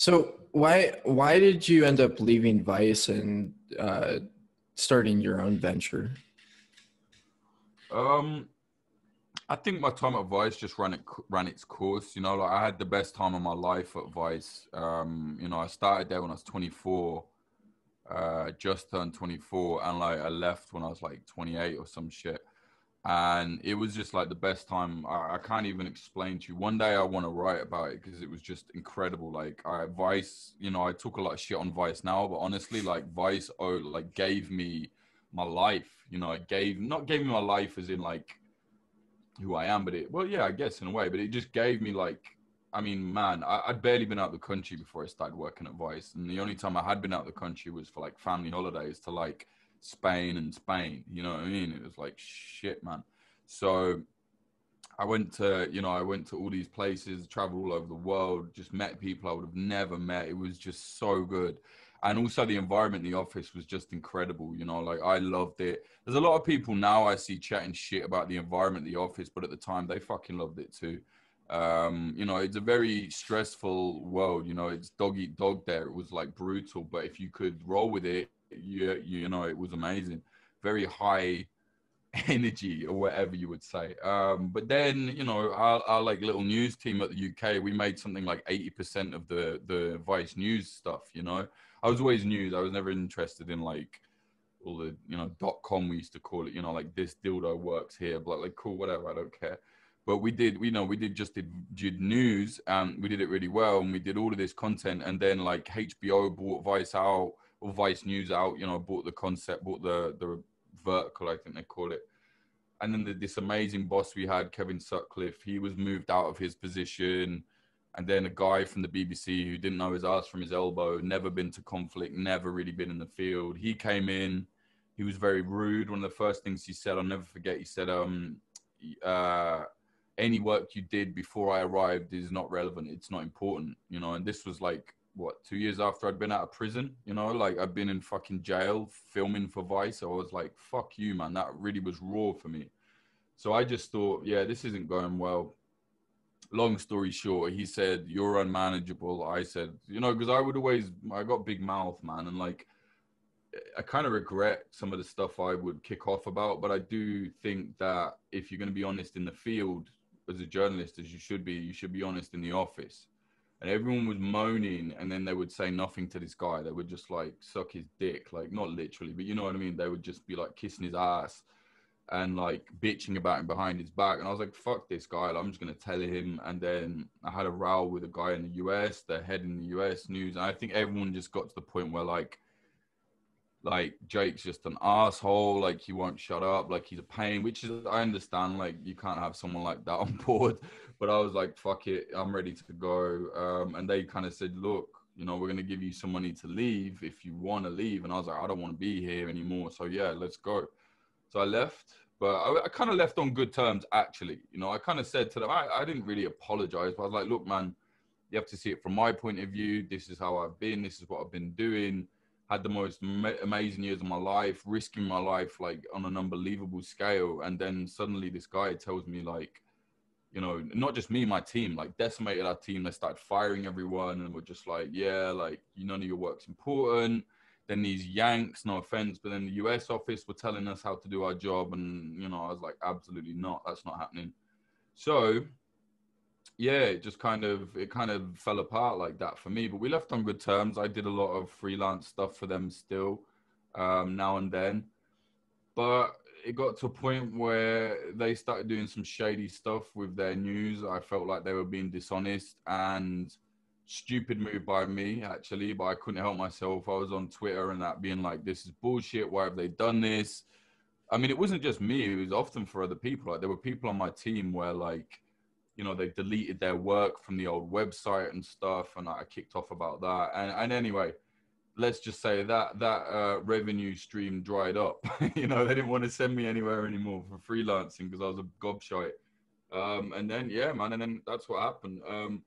So why why did you end up leaving Vice and uh, starting your own venture? Um, I think my time at Vice just ran it ran its course. You know, like I had the best time of my life at Vice. Um, you know, I started there when I was 24, uh, just turned 24, and like I left when I was like 28 or some shit. And it was just like the best time. I, I can't even explain to you. One day I want to write about it because it was just incredible. Like I Vice, you know, I took a lot of shit on Vice now, but honestly, like Vice, oh, like gave me my life. You know, it gave not gave me my life as in like who I am, but it well, yeah, I guess in a way, but it just gave me like, I mean, man, I, would barely been out of the country before I started working at Vice, and the only time I had been out of the country was for like family holidays to like Spain and Spain. You know what I mean? It was like shit, man. So I went to, you know, I went to all these places, traveled all over the world, just met people I would have never met. It was just so good and also the environment in the office was just incredible you know like i loved it there's a lot of people now i see chatting shit about the environment the office but at the time they fucking loved it too um, you know it's a very stressful world you know it's dog eat dog there it was like brutal but if you could roll with it you, you know it was amazing very high energy or whatever you would say um, but then you know our, our like little news team at the uk we made something like 80% of the the vice news stuff you know I was always news. I was never interested in like all the you know dot com we used to call it. You know, like this dildo works here, but like cool, whatever. I don't care. But we did, we know, we did just did, did news, and we did it really well, and we did all of this content, and then like HBO bought Vice out or Vice News out. You know, bought the concept, bought the the vertical, I think they call it. And then the, this amazing boss we had, Kevin Sutcliffe, he was moved out of his position and then a guy from the BBC who didn't know his ass from his elbow, never been to conflict, never really been in the field. He came in, he was very rude. One of the first things he said, I'll never forget, he said, um, uh, any work you did before I arrived is not relevant. It's not important, you know. And this was like, what, two years after I'd been out of prison, you know, like I'd been in fucking jail filming for Vice. I was like, fuck you, man. That really was raw for me. So I just thought, yeah, this isn't going well long story short, he said, You're unmanageable. I said, You know, because I would always, I got big mouth, man. And like, I kind of regret some of the stuff I would kick off about. But I do think that if you're going to be honest in the field as a journalist, as you should be, you should be honest in the office. And everyone was moaning, and then they would say nothing to this guy. They would just like suck his dick, like not literally, but you know what I mean. They would just be like kissing his ass and like bitching about him behind his back. And I was like, fuck this guy. I'm just going to tell him. And then I had a row with a guy in the US, the head in the US news. And I think everyone just got to the point where like, like Jake's just an asshole. Like he won't shut up. Like he's a pain, which is, I understand. Like you can't have someone like that on board. But I was like, fuck it. I'm ready to go. Um, and they kind of said, look, you know, we're going to give you some money to leave if you want to leave. And I was like, I don't want to be here anymore. So yeah, let's go. So I left, but I, I kind of left on good terms, actually. You know, I kind of said to them, I, I didn't really apologize, but I was like, look, man, you have to see it from my point of view. This is how I've been. This is what I've been doing. Had the most ma- amazing years of my life, risking my life like on an unbelievable scale. And then suddenly this guy tells me, like, you know, not just me, my team, like decimated our team. They started firing everyone and we're just like, yeah, like, none of your work's important then these Yanks, no offense, but then the US office were telling us how to do our job. And, you know, I was like, absolutely not. That's not happening. So, yeah, it just kind of, it kind of fell apart like that for me. But we left on good terms. I did a lot of freelance stuff for them still um, now and then. But it got to a point where they started doing some shady stuff with their news. I felt like they were being dishonest and stupid move by me actually, but I couldn't help myself. I was on Twitter and that being like, "This is bullshit. Why have they done this?" I mean, it wasn't just me. It was often for other people. Like there were people on my team where like, you know, they deleted their work from the old website and stuff, and I kicked off about that. And and anyway, let's just say that that uh, revenue stream dried up. you know, they didn't want to send me anywhere anymore for freelancing because I was a gobshite. Um, and then yeah, man, and then that's what happened. Um,